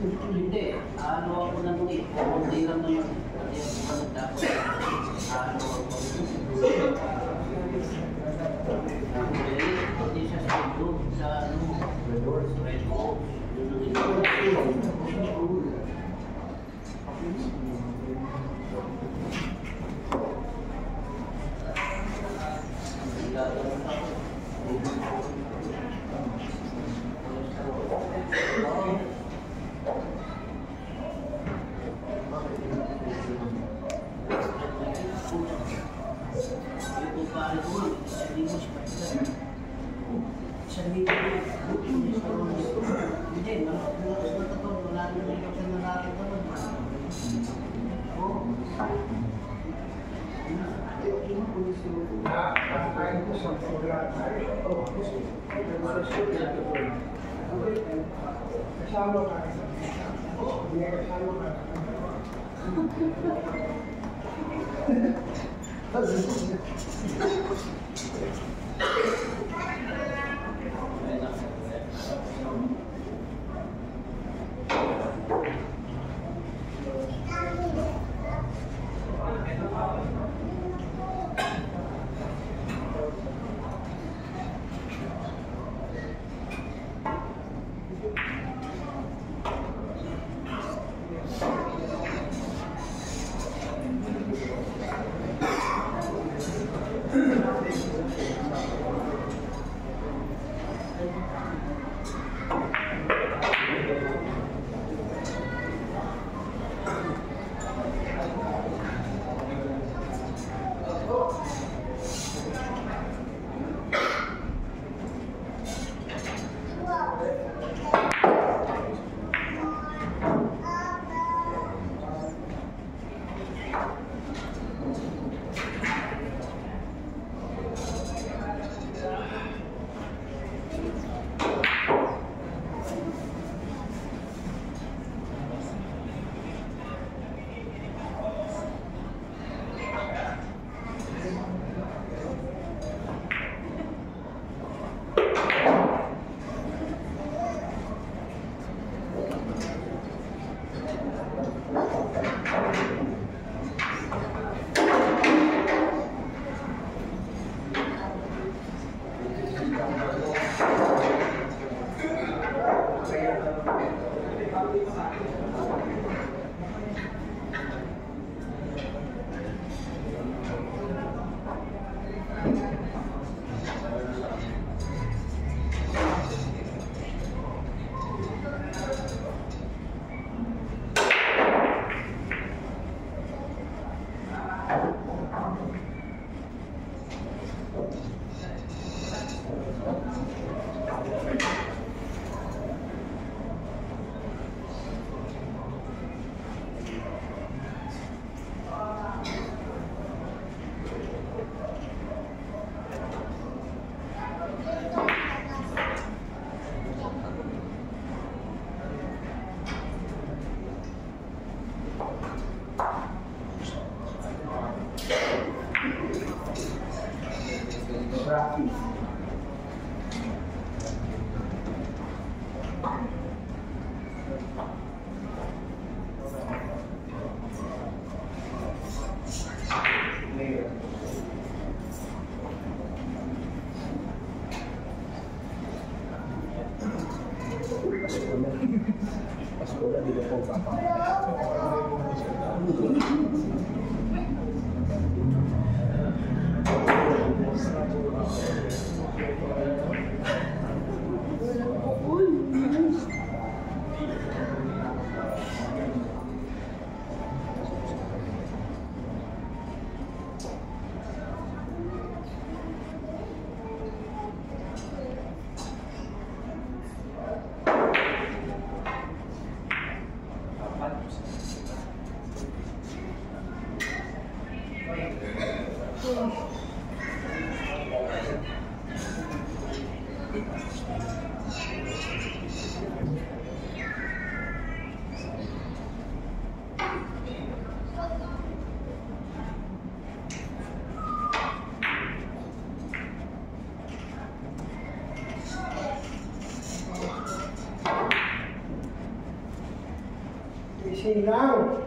Hindi. Ano ako na nung ito, hindi lang na yung ah, ano ako. Ensinaram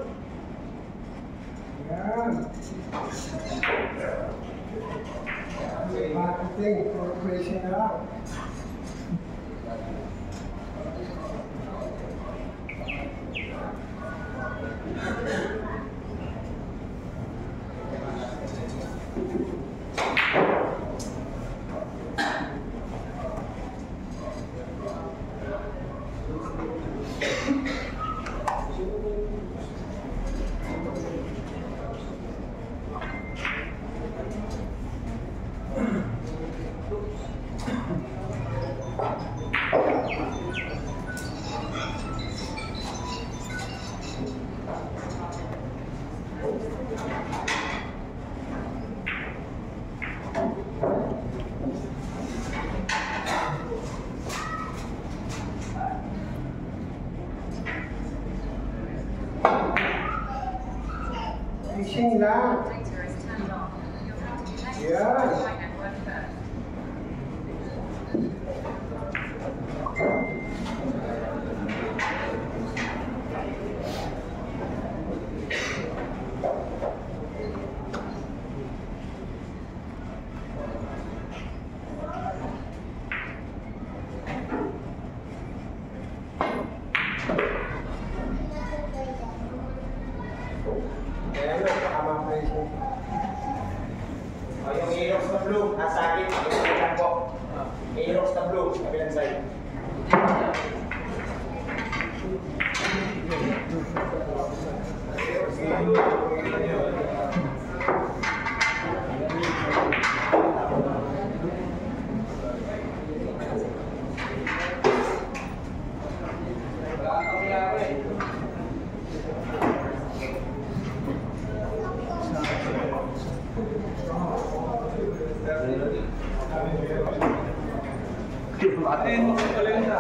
对，马丁，我勒个妈！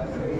Gracias.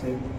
Thank you.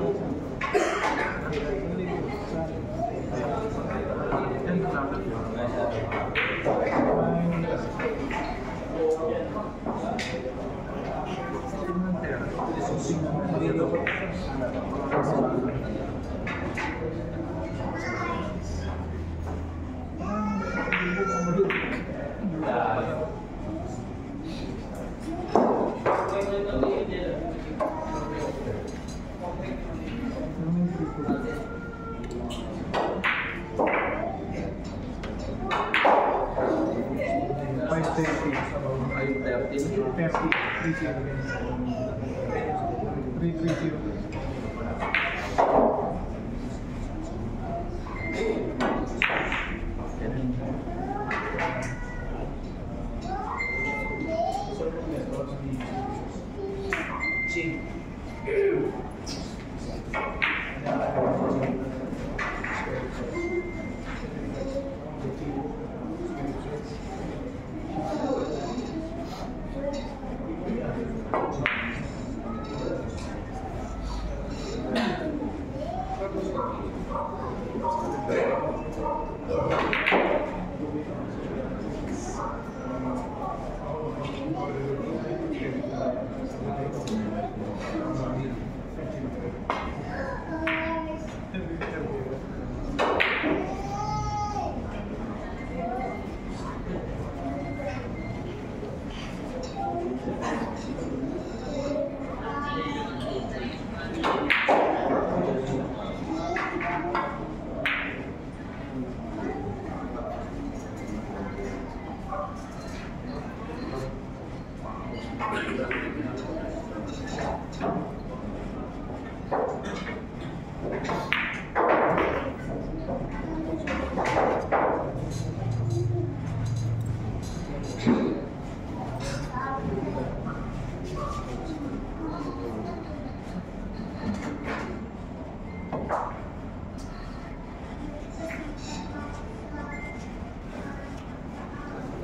Gracias.